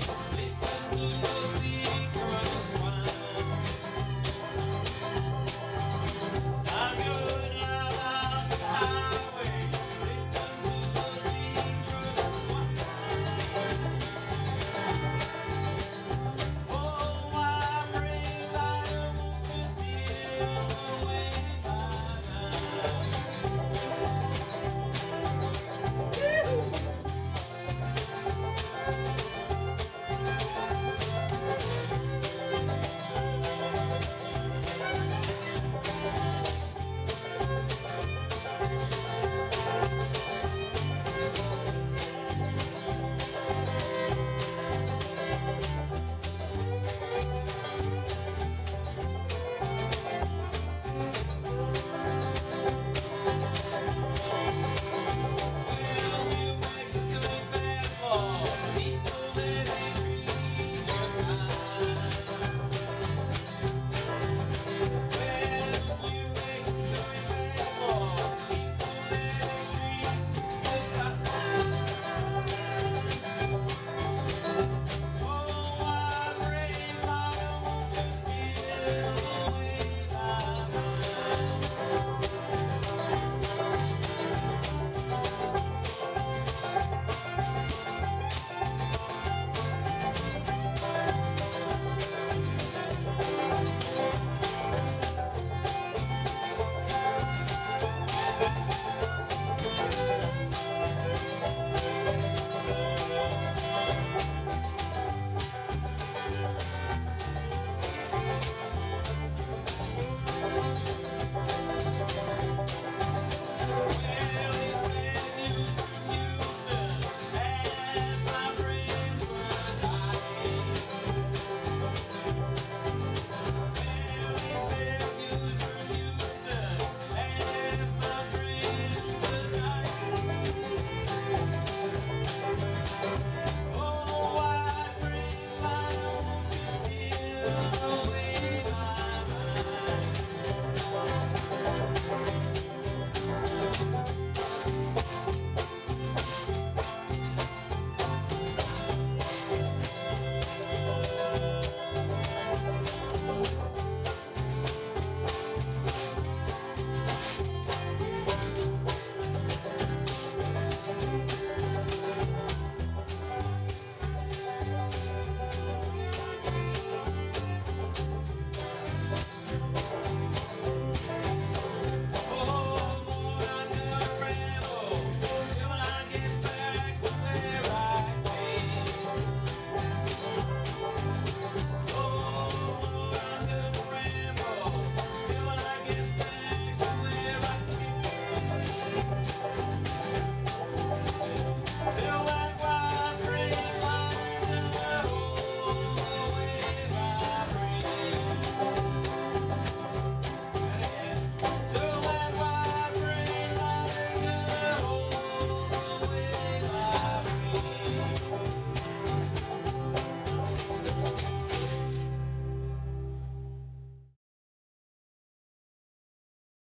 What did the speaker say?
Hey.